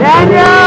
Daniel!